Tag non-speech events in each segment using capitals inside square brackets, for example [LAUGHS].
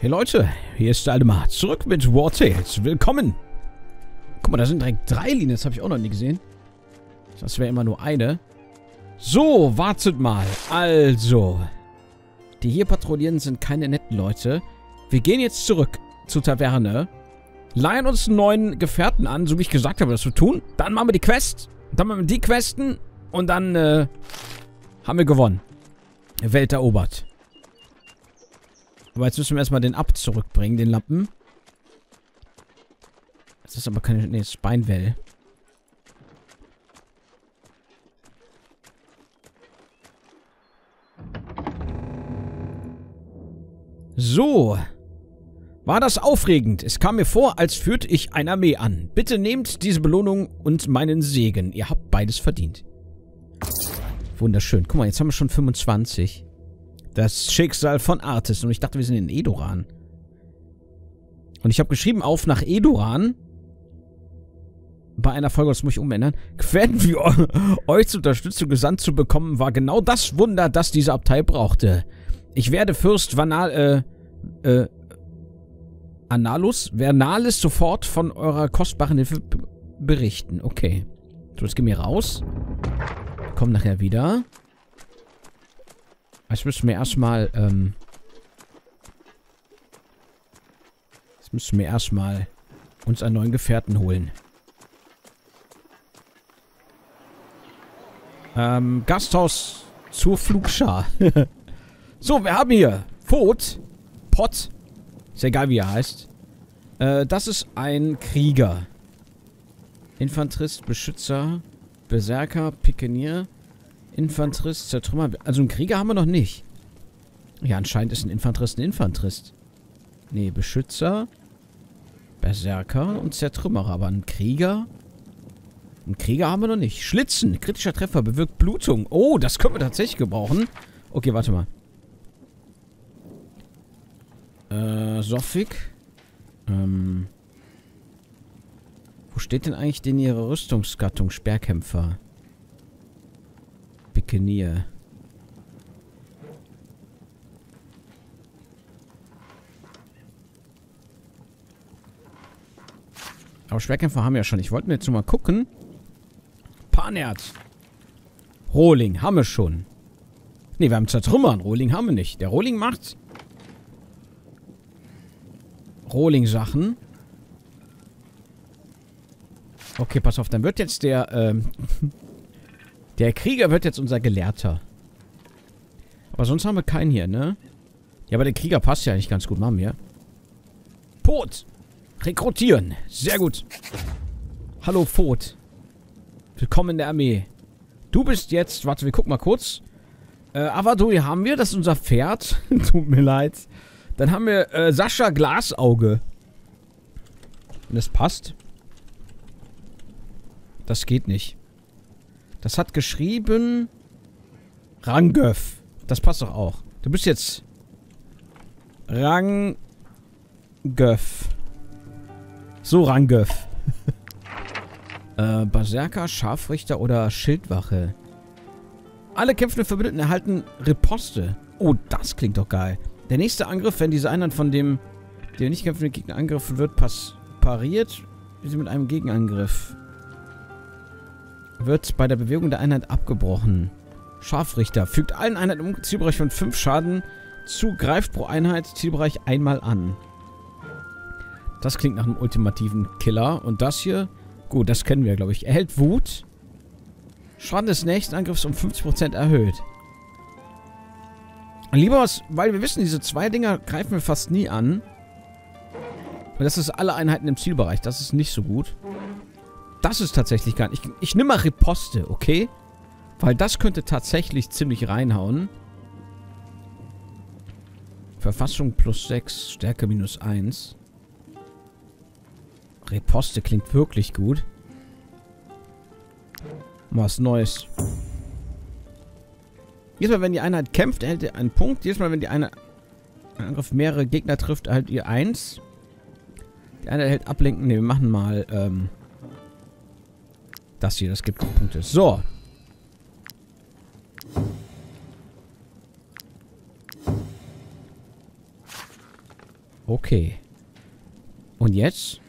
Hey Leute, hier ist der Aldemar. Zurück mit War Tales. Willkommen. Guck mal, da sind direkt drei Linien. Das habe ich auch noch nie gesehen. Das wäre immer nur eine. So, wartet mal. Also, die hier patrouillieren sind keine netten Leute. Wir gehen jetzt zurück zur Taverne. Leihen uns einen neuen Gefährten an, so wie ich gesagt habe, das zu tun. Dann machen wir die Quest. Dann machen wir die Questen. Und dann, äh, haben wir gewonnen. Welt erobert. Aber jetzt müssen wir erstmal den Ab zurückbringen, den Lappen. Das ist aber keine... Nee, das ist Beinwell. So. War das aufregend? Es kam mir vor, als führte ich eine Armee an. Bitte nehmt diese Belohnung und meinen Segen. Ihr habt beides verdient. Wunderschön. Guck mal, jetzt haben wir schon 25. Das Schicksal von Artis. Und ich dachte, wir sind in Edoran. Und ich habe geschrieben, auf nach Edoran. Bei einer Folge, das muss ich umändern. Quellen wie [LAUGHS] euch zur Unterstützung gesandt zu bekommen, war genau das Wunder, das diese Abtei brauchte. Ich werde Fürst Vanal, äh, äh, Analus, Vernalis sofort von eurer kostbaren Hilfe berichten. Okay. So, jetzt gehen wir raus. Kommen nachher wieder. Jetzt müssen wir erstmal, ähm... Jetzt müssen wir erstmal uns einen neuen Gefährten holen. Ähm, Gasthaus zur Flugschar. [LAUGHS] so, wir haben hier Pot. Pot. Ist egal, wie er heißt. Äh, das ist ein Krieger. Infanterist, Beschützer, Berserker, Pikenier. Infanterist, Zertrümmer. Also einen Krieger haben wir noch nicht. Ja, anscheinend ist ein Infanterist ein Infanterist. Nee, Beschützer, Berserker und Zertrümmerer. Aber ein Krieger... Einen Krieger haben wir noch nicht. Schlitzen. Kritischer Treffer bewirkt Blutung. Oh, das können wir tatsächlich gebrauchen. Okay, warte mal. Äh, Soffig. Ähm. Wo steht denn eigentlich denn ihre Rüstungsgattung? Sperrkämpfer. Pikenier. Aber Schwerkämpfer haben wir ja schon. Ich wollte mir jetzt nur mal gucken. Panert. Rohling haben wir schon. Ne, wir haben Zertrümmern. Rohling haben wir nicht. Der Rohling macht Rohling-Sachen. Okay, pass auf. Dann wird jetzt der, ähm, [LAUGHS] der Krieger wird jetzt unser Gelehrter. Aber sonst haben wir keinen hier, ne? Ja, aber der Krieger passt ja eigentlich ganz gut. Machen wir. Pot. Rekrutieren. Sehr gut. Hallo, Pot. Willkommen in der Armee. Du bist jetzt... Warte, wir gucken mal kurz. Äh, Avadori haben wir. Das ist unser Pferd. [LAUGHS] Tut mir leid. Dann haben wir äh, Sascha Glasauge. Und das passt. Das geht nicht. Das hat geschrieben... Rangöff. Das passt doch auch. Du bist jetzt... Rangöff. So, Rangöff. [LAUGHS] äh, Berserker, Scharfrichter oder Schildwache. Alle kämpfenden Verbündeten erhalten Riposte. Oh, das klingt doch geil. Der nächste Angriff, wenn diese Einheit von dem, der nicht kämpfende Gegner angegriffen wird, pass pariert, wie sie mit einem Gegenangriff wird bei der Bewegung der Einheit abgebrochen. Scharfrichter. Fügt allen Einheiten im Zielbereich von 5 Schaden zu, greift pro Einheit Zielbereich einmal an. Das klingt nach einem ultimativen Killer. Und das hier, gut, das kennen wir, glaube ich. Erhält Wut. Schaden des nächsten Angriffs um 50% erhöht. Lieber was, weil wir wissen, diese zwei Dinger greifen wir fast nie an. Und das ist alle Einheiten im Zielbereich. Das ist nicht so gut. Das ist tatsächlich gar nicht... Ich, ich nehme mal Riposte, okay? Weil das könnte tatsächlich ziemlich reinhauen. Verfassung plus 6, Stärke minus 1. Riposte klingt wirklich gut. Was Neues. Jedes Mal, wenn die Einheit kämpft, erhält ihr einen Punkt. Jedes Mal, wenn die eine Angriff mehrere Gegner trifft, erhält ihr eins. Die eine erhält ablenken. Ne, wir machen mal ähm, das hier. Das gibt Punkte. So. Okay. Und jetzt?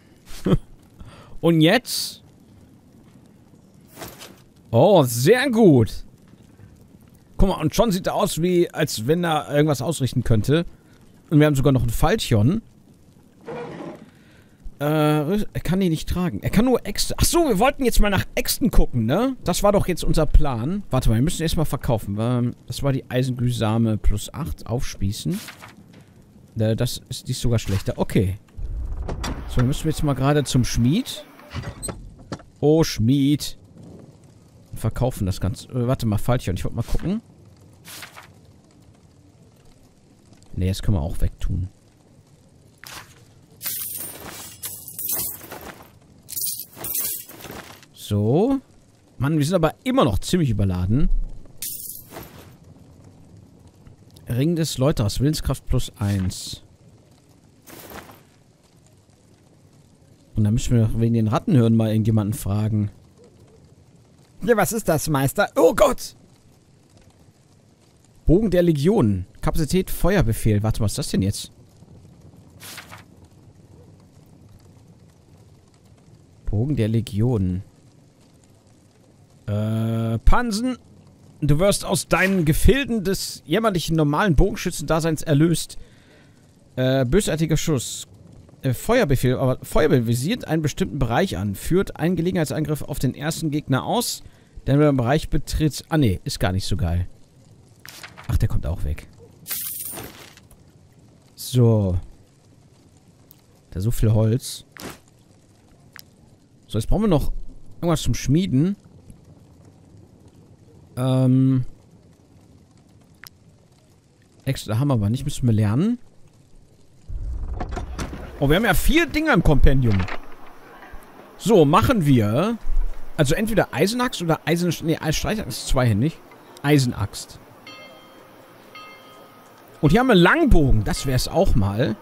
[LAUGHS] Und jetzt? Oh, sehr gut. Guck mal, und schon sieht er aus, wie als wenn er irgendwas ausrichten könnte. Und wir haben sogar noch ein Fallchen. Äh, er kann die nicht tragen. Er kann nur Äxte. Ach so, wir wollten jetzt mal nach Äxten gucken, ne? Das war doch jetzt unser Plan. Warte mal, wir müssen erstmal verkaufen. Das war die Eisenglühsame plus 8. Aufspießen. Äh, das ist, die ist sogar schlechter. Okay. So, dann müssen wir jetzt mal gerade zum Schmied. Oh, Schmied. Verkaufen das Ganze. Äh, warte mal, Fallchen. Ich wollte mal gucken. Ne, das können wir auch wegtun. So. Mann, wir sind aber immer noch ziemlich überladen. Ring des Läuters. Willenskraft plus 1. Und dann müssen wir wegen den Rattenhören mal irgendjemanden fragen. Ja, was ist das, Meister? Oh Gott! Bogen der Legion. Kapazität Feuerbefehl. Warte, was ist das denn jetzt? Bogen der Legion. Äh, Pansen, du wirst aus deinen Gefilden des jämmerlichen normalen Bogenschützendaseins erlöst. Äh, bösartiger Schuss. Äh, Feuerbefehl, aber Feuerbefehl visiert einen bestimmten Bereich an, führt einen Gelegenheitsangriff auf den ersten Gegner aus, der den Bereich betritt. Ah, nee, ist gar nicht so geil. Ach, der kommt auch weg. So. Da so viel Holz. So, jetzt brauchen wir noch irgendwas zum Schmieden. Ähm. Extra haben wir aber nicht. Müssen wir lernen. Oh, wir haben ja vier Dinger im Kompendium. So, machen wir. Also entweder Eisenaxt oder Eisen... Nee, Streichaxt ist zweihändig. Eisenaxt. Und hier haben wir Langbogen. Das wäre es auch mal.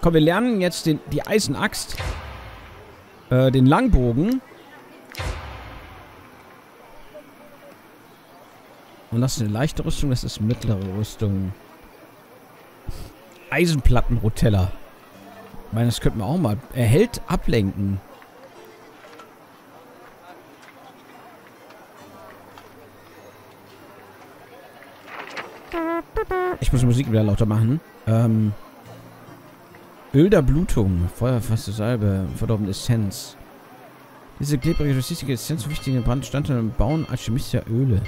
Komm, wir lernen jetzt den, die Eisenaxt. Äh, den Langbogen. Und das ist eine leichte Rüstung, das ist mittlere Rüstung. Eisenplattenroteller. Ich meine, das könnten wir auch mal. Erhält ablenken. Ich muss die Musik wieder lauter machen. Ähm. Öl der Blutung. Feuerfaste Salbe. Verdorbene Essenz. Diese klebrige, durchsichtige Essenz wichtige Brandstandteile Bauen alchemistischer Öle.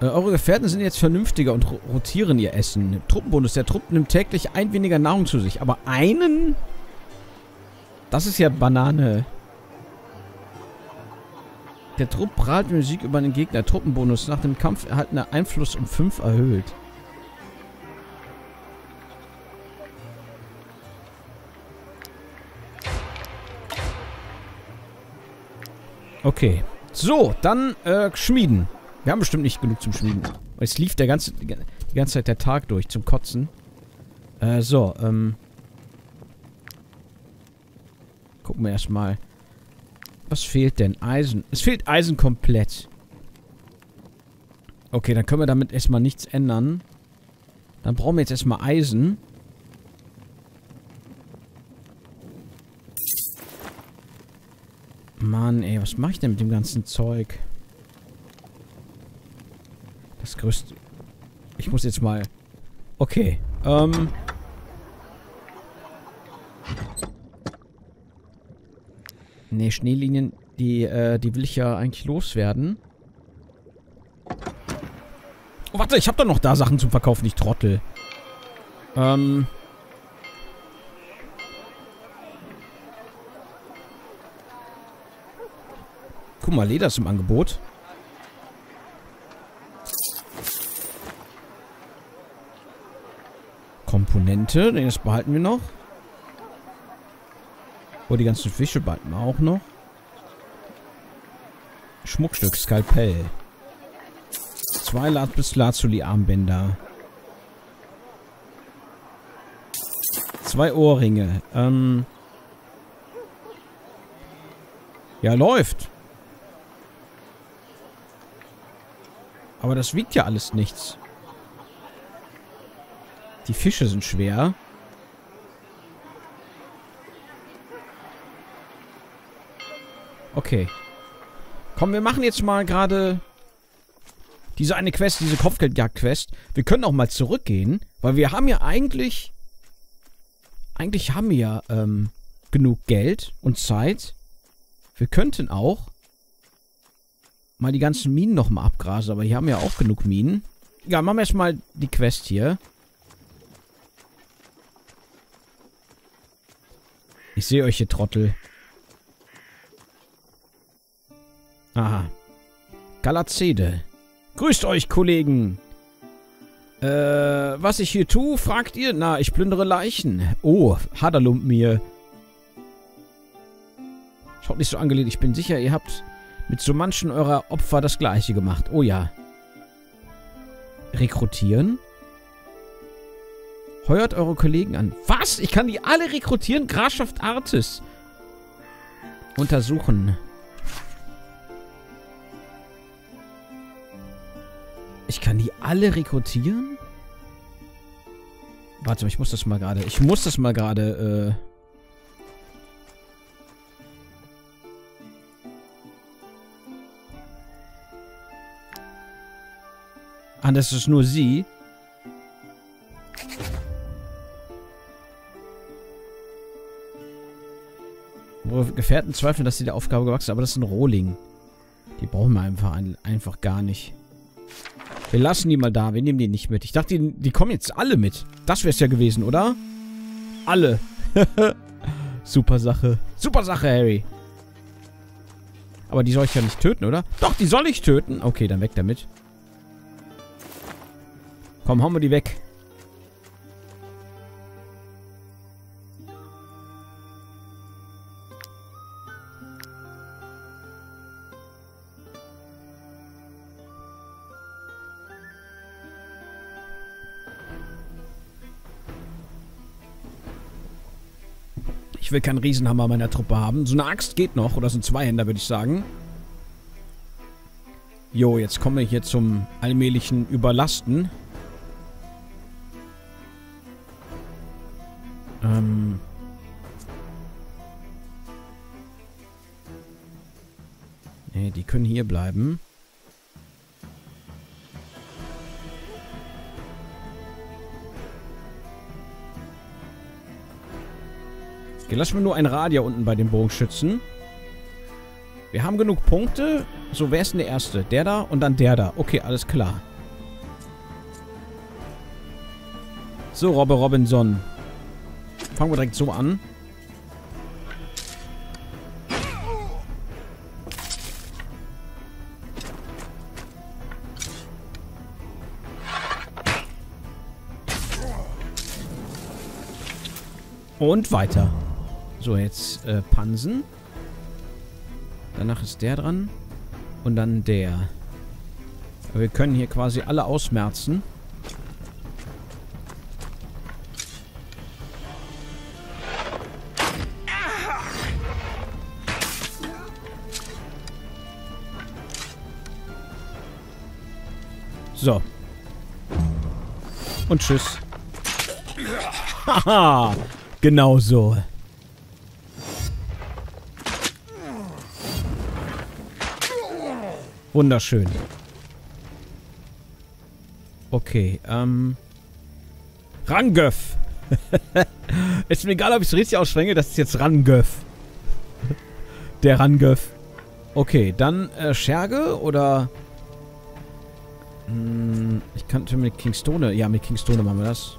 Äh, eure Gefährten sind jetzt vernünftiger und rotieren ihr Essen. Truppenbonus. Der Trupp nimmt täglich ein weniger Nahrung zu sich. Aber einen? Das ist ja Banane. Der Trupp prahlt mit Sieg über den Gegner. Truppenbonus. Nach dem Kampf erhaltener Einfluss um 5 erhöht. Okay. So, dann äh, schmieden. Wir haben bestimmt nicht genug zum Schmieden. Es lief der ganze, die ganze Zeit der Tag durch zum Kotzen. Äh, so, ähm. Gucken wir erstmal. Was fehlt denn? Eisen. Es fehlt Eisen komplett. Okay, dann können wir damit erstmal nichts ändern. Dann brauchen wir jetzt erstmal Eisen. Mann, ey, was mache ich denn mit dem ganzen Zeug? Das größte... Ich muss jetzt mal... Okay. Ähm... Ne, Schneelinien, die, äh, die will ich ja eigentlich loswerden. Oh, warte, ich habe doch noch da Sachen zum Verkaufen, ich Trottel. Ähm... Guck mal, Leder ist im Angebot. Komponente. Das behalten wir noch. Oh, die ganzen Fische behalten wir auch noch. Schmuckstück, Skalpell. Zwei Lapis Lazuli Armbänder. Zwei Ohrringe. Ähm. Ja, läuft. Aber das wiegt ja alles nichts. Die Fische sind schwer. Okay. Komm, wir machen jetzt mal gerade diese eine Quest, diese Kopfgeldjagd-Quest. Wir können auch mal zurückgehen, weil wir haben ja eigentlich... Eigentlich haben wir ja ähm, genug Geld und Zeit. Wir könnten auch mal die ganzen Minen nochmal abgrasen, aber hier haben wir ja auch genug Minen. Ja, machen wir erstmal die Quest hier. Ich sehe euch, ihr Trottel. Aha. Galazede. Grüßt euch, Kollegen. Äh, was ich hier tue, fragt ihr? Na, ich plündere Leichen. Oh, Haderlump mir. Schaut nicht so angelehnt. Ich bin sicher, ihr habt mit so manchen eurer Opfer das gleiche gemacht. Oh ja. Rekrutieren? Heuert eure Kollegen an. Was? Ich kann die alle rekrutieren? Grafschaft Artis. Untersuchen. Ich kann die alle rekrutieren? Warte, ich muss das mal gerade... Ich muss das mal gerade, äh... Ah, das ist nur sie. Gefährten zweifeln, dass sie der Aufgabe gewachsen sind, aber das ist ein Rohling. Die brauchen wir einfach, einfach gar nicht. Wir lassen die mal da. Wir nehmen die nicht mit. Ich dachte, die, die kommen jetzt alle mit. Das wäre es ja gewesen, oder? Alle. [LAUGHS] Super Sache. Super Sache, Harry. Aber die soll ich ja nicht töten, oder? Doch, die soll ich töten. Okay, dann weg damit. Komm, hauen wir die weg. Ich will keinen Riesenhammer meiner Truppe haben. So eine Axt geht noch. Oder so ein Zweihänder, würde ich sagen. Jo, jetzt kommen wir hier zum allmählichen Überlasten. Ähm... Ne, die können hier bleiben. Okay, lassen wir nur ein Radier unten bei den Bogenschützen. Wir haben genug Punkte. So, wer ist denn der Erste? Der da und dann der da. Okay, alles klar. So, Robbe Robinson. Fangen wir direkt so an. Und weiter. So, jetzt äh, Pansen. Danach ist der dran. Und dann der. Wir können hier quasi alle ausmerzen. So. Und tschüss. [LAUGHS] Haha. genau so. Wunderschön. Okay, ähm... Rangöff. [LAUGHS] ist mir egal, ob ich es richtig ausspreche, das ist jetzt Rangöff. [LAUGHS] Der Rangöff. Okay, dann äh, Scherge oder... Hm, ich kannte mit Kingstone... Ja, mit Kingstone machen wir das.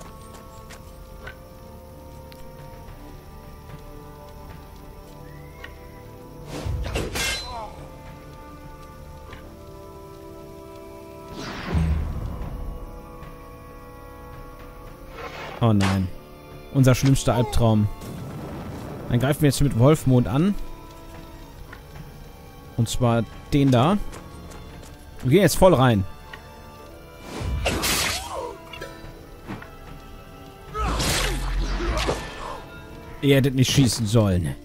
Oh nein. Unser schlimmster Albtraum. Dann greifen wir jetzt mit Wolfmond an. Und zwar den da. Wir gehen jetzt voll rein. Ihr hättet nicht schießen sollen.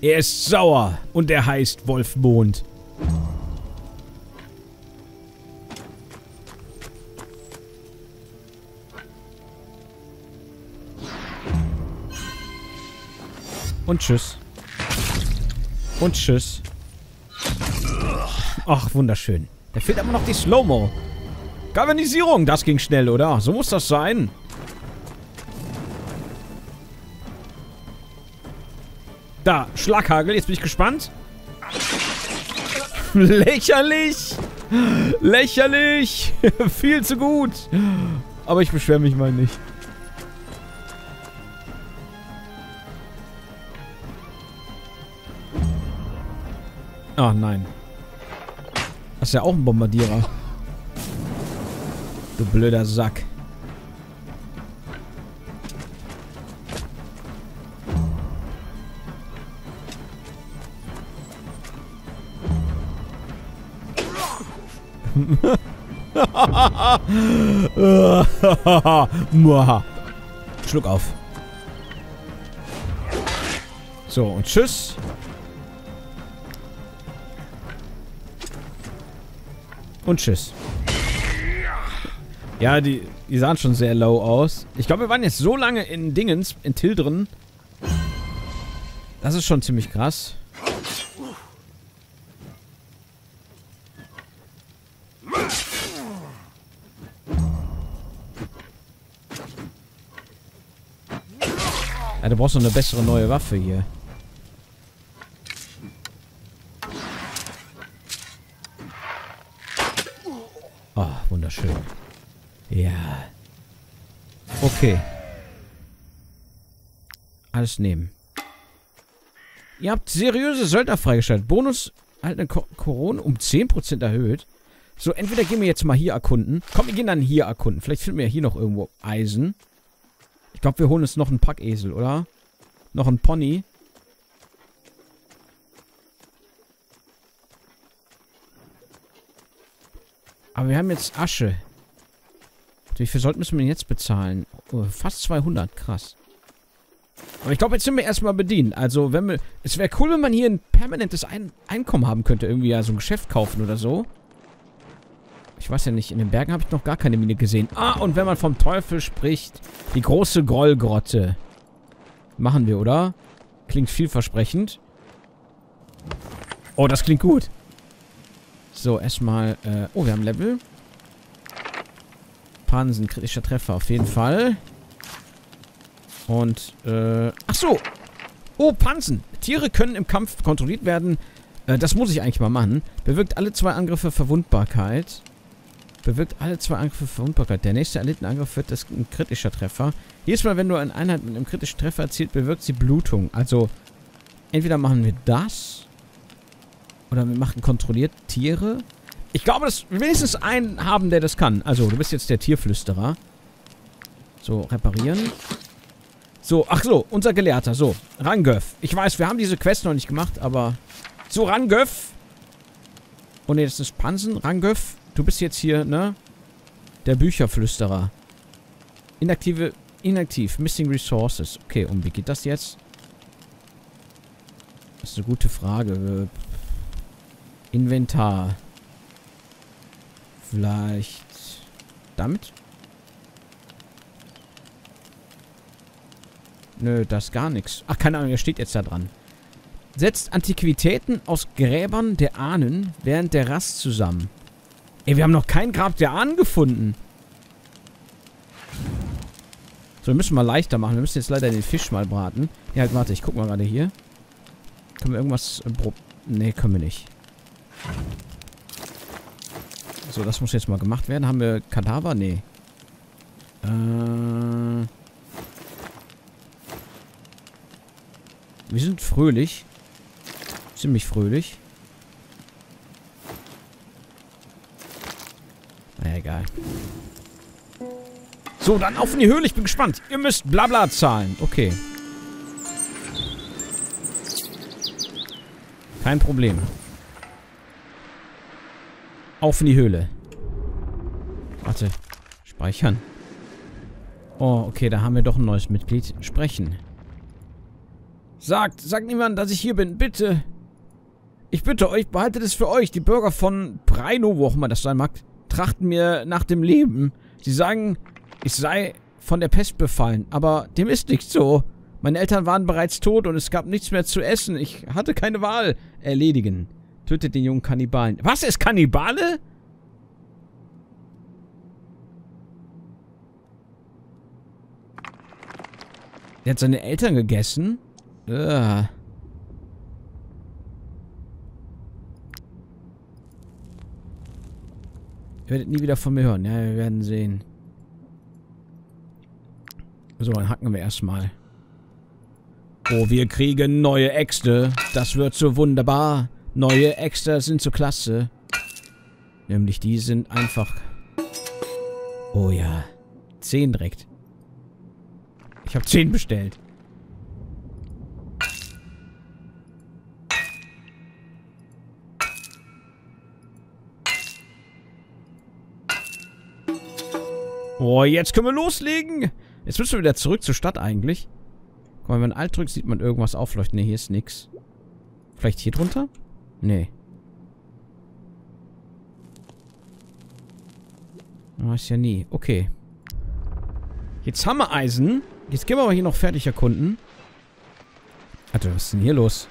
Er ist sauer und er heißt Wolfmond. Und tschüss. Und tschüss. Ach, wunderschön. Da fehlt aber noch die Slow-Mo. Galvanisierung, das ging schnell, oder? So muss das sein. Da, Schlaghagel, jetzt bin ich gespannt. [LAUGHS] Lächerlich! Lächerlich! [LAUGHS] Viel zu gut! Aber ich beschwere mich mal nicht. Ah, nein. Das ist ja auch ein Bombardierer. Du blöder Sack. [LAUGHS] Schluck auf. So, und tschüss. Und tschüss. Ja, die, die sahen schon sehr low aus. Ich glaube, wir waren jetzt so lange in Dingens, in Till drin. Das ist schon ziemlich krass. Ja, du brauchst noch eine bessere neue Waffe hier. Oh, wunderschön. Ja. Okay. Alles nehmen. Ihr habt seriöse Söldner freigeschaltet. Bonus halt eine Corona um 10% erhöht. So, entweder gehen wir jetzt mal hier erkunden. Komm, wir gehen dann hier erkunden. Vielleicht finden wir hier noch irgendwo Eisen. Ich glaube, wir holen uns noch einen Packesel, oder? Noch einen Pony. Aber wir haben jetzt Asche. Wie viel sollten wir denn jetzt bezahlen? Oh, fast 200, krass. Aber ich glaube, jetzt sind wir erstmal bedient. Also, wenn wir... Es wäre cool, wenn man hier ein permanentes ein Einkommen haben könnte. Irgendwie ja so ein Geschäft kaufen oder so. Ich weiß ja nicht, in den Bergen habe ich noch gar keine Mine gesehen. Ah, und wenn man vom Teufel spricht, die große Grollgrotte. Machen wir, oder? Klingt vielversprechend. Oh, das klingt gut. So, erstmal, äh, oh, wir haben Level. Pansen, kritischer Treffer, auf jeden Fall. Und, äh, ach so. Oh, Pansen. Tiere können im Kampf kontrolliert werden. Äh, das muss ich eigentlich mal machen. Bewirkt alle zwei Angriffe Verwundbarkeit. Bewirkt alle zwei Angriffe Verwundbarkeit. Der nächste erlittene Angriff wird das ein kritischer Treffer. Jedes Mal, wenn du eine Einheit mit einem kritischen Treffer erzielt, bewirkt sie Blutung. Also, entweder machen wir das. Oder wir machen kontrolliert Tiere. Ich glaube, dass wir wenigstens einen haben, der das kann. Also, du bist jetzt der Tierflüsterer. So, reparieren. So, ach so, unser Gelehrter. So, Rangöff. Ich weiß, wir haben diese Quest noch nicht gemacht, aber... So, Rangöff. Oh ne, das ist Pansen. Rangöff, du bist jetzt hier, ne? Der Bücherflüsterer. Inaktive... Inaktiv. Missing Resources. Okay, und wie geht das jetzt? Das ist eine gute Frage. Inventar. Vielleicht damit? Nö, das ist gar nichts. Ach, keine Ahnung, er steht jetzt da dran. Setzt Antiquitäten aus Gräbern der Ahnen während der Rast zusammen. Ey, wir haben noch kein Grab der Ahnen gefunden. So, wir müssen mal leichter machen. Wir müssen jetzt leider den Fisch mal braten. Ja, halt, warte, ich guck mal gerade hier. Können wir irgendwas... Ne, können wir nicht. So, das muss jetzt mal gemacht werden. Haben wir Kadaver? Nee. Äh... Wir sind fröhlich. Ziemlich fröhlich. Na egal. So, dann auf in die Höhle. Ich bin gespannt. Ihr müsst Blabla zahlen. Okay. Kein Problem. Auf in die Höhle. Warte. Speichern. Oh, okay, da haben wir doch ein neues Mitglied. Sprechen. Sagt, sagt niemand, dass ich hier bin. Bitte. Ich bitte euch, behaltet es für euch. Die Bürger von Preino, wo auch immer das sein mag, trachten mir nach dem Leben. Sie sagen, ich sei von der Pest befallen. Aber dem ist nicht so. Meine Eltern waren bereits tot und es gab nichts mehr zu essen. Ich hatte keine Wahl. Erledigen. Tötet den jungen Kannibalen. Was ist Kannibale? Der hat seine Eltern gegessen? Ugh. Ihr werdet nie wieder von mir hören. Ja, wir werden sehen. So, dann hacken wir erstmal. Oh, wir kriegen neue Äxte. Das wird so wunderbar. Neue Äxte sind so klasse. Nämlich die sind einfach... Oh ja. Zehn direkt. Ich habe zehn bestellt. Oh, jetzt können wir loslegen. Jetzt müssen wir wieder zurück zur Stadt eigentlich. Guck mal, wenn man Alt drückt, sieht man irgendwas aufleuchten. Ne, hier ist nix. Vielleicht hier drunter? Nee. Weiß ja nie. Okay. Jetzt haben wir Eisen. Jetzt gehen wir aber hier noch fertig erkunden. Alter, was ist denn hier los?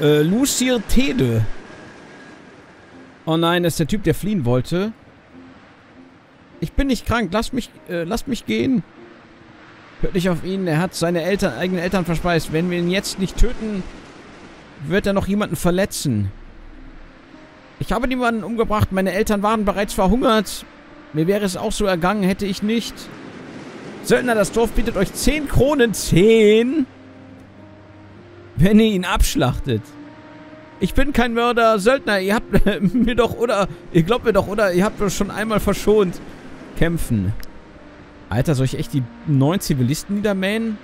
Äh, Lucir Tede. Oh nein, das ist der Typ, der fliehen wollte. Ich bin nicht krank. Lasst mich, äh, lasst mich gehen. Hört nicht auf ihn. Er hat seine Eltern, eigenen Eltern verspeist. Wenn wir ihn jetzt nicht töten, wird er noch jemanden verletzen. Ich habe niemanden umgebracht. Meine Eltern waren bereits verhungert. Mir wäre es auch so ergangen, hätte ich nicht. Söldner, das Dorf bietet euch 10 Kronen. 10? Wenn ihr ihn abschlachtet. Ich bin kein Mörder. Söldner, ihr habt [LAUGHS] mir doch, oder, ihr glaubt mir doch, oder, ihr habt doch schon einmal verschont. Kämpfen. Alter, soll ich echt die neun Zivilisten niedermähen?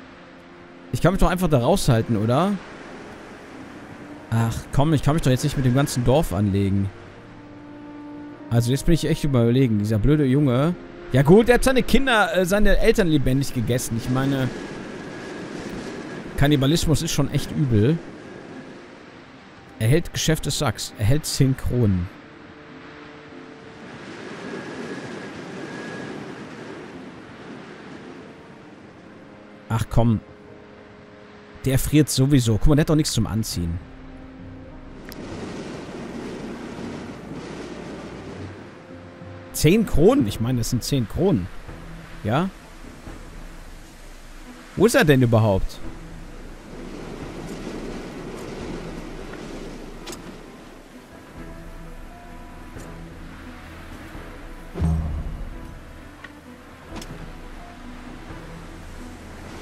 Ich kann mich doch einfach da raushalten, oder? Ach, komm, ich kann mich doch jetzt nicht mit dem ganzen Dorf anlegen. Also jetzt bin ich echt überlegen. Dieser blöde Junge. Ja gut, er hat seine Kinder, äh, seine Eltern lebendig gegessen. Ich meine, Kannibalismus ist schon echt übel. Er hält Geschäfte Sachs. Er hält Synchron. Ach komm. Der friert sowieso. Guck mal, der hat doch nichts zum Anziehen. Zehn Kronen? Ich meine, das sind zehn Kronen. Ja? Wo ist er denn überhaupt?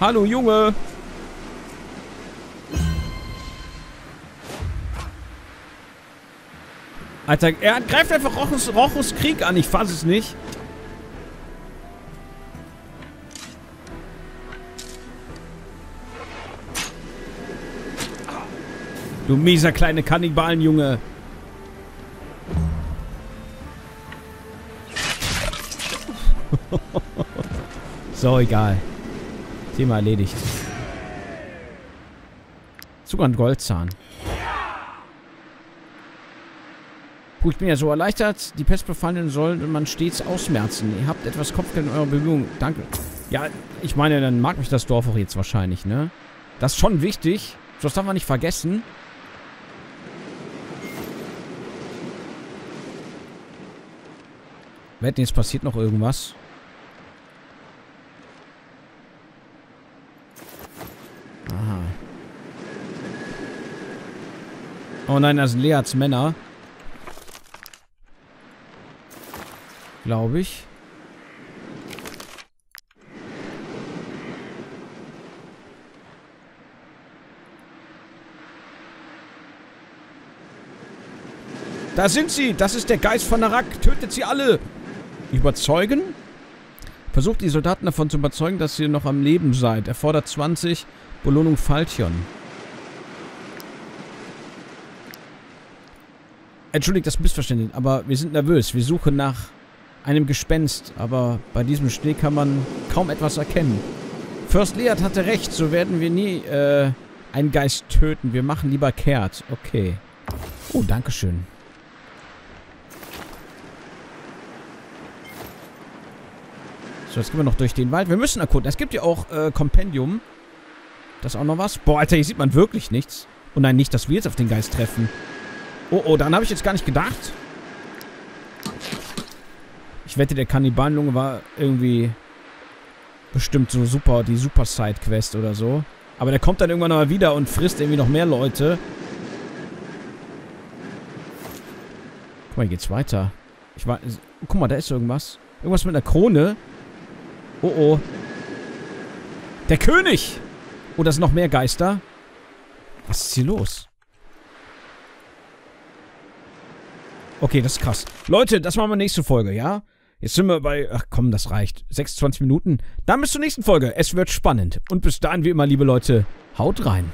Hallo, Junge. Alter, er greift einfach Rochus, Rochus Krieg an. Ich fasse es nicht. Du mieser kleine Kannibalenjunge. [LAUGHS] so, egal. Thema erledigt. Sogar ein Goldzahn. Puh, ich bin ja so erleichtert. Die Pestbefallenen sollen man stets ausmerzen. Ihr habt etwas Kopfgeld in eurer Bemühungen. Danke. Ja, ich meine, dann mag mich das Dorf auch jetzt wahrscheinlich, ne? Das ist schon wichtig. Das darf man nicht vergessen. Wetten, jetzt passiert noch irgendwas. Oh nein, das sind Leats Männer. Glaube ich. Da sind sie! Das ist der Geist von Narak! Tötet sie alle! Überzeugen? Versucht die Soldaten davon zu überzeugen, dass ihr noch am Leben seid. Erfordert 20. Belohnung Falchion. Entschuldigt das Missverständnis, aber wir sind nervös. Wir suchen nach einem Gespenst, aber bei diesem Schnee kann man kaum etwas erkennen. First Leat hatte recht, so werden wir nie äh, einen Geist töten. Wir machen lieber kehrt. Okay. Oh, dankeschön. So, jetzt gehen wir noch durch den Wald. Wir müssen erkunden. Es gibt ja auch äh, Kompendium. Das ist auch noch was. Boah, Alter, hier sieht man wirklich nichts. Und nein, nicht, dass wir jetzt auf den Geist treffen. Oh, oh, daran habe ich jetzt gar nicht gedacht. Ich wette, der Kannibalenlunge war irgendwie bestimmt so super, die Super Side Quest oder so. Aber der kommt dann irgendwann mal wieder und frisst irgendwie noch mehr Leute. Guck mal, hier geht's weiter. Ich war. Guck mal, da ist irgendwas. Irgendwas mit einer Krone. Oh oh. Der König! Oh, da sind noch mehr Geister. Was ist hier los? Okay, das ist krass. Leute, das machen wir nächste Folge, ja? Jetzt sind wir bei, ach komm, das reicht. 26 Minuten. Dann bis zur nächsten Folge. Es wird spannend. Und bis dahin, wie immer, liebe Leute, haut rein.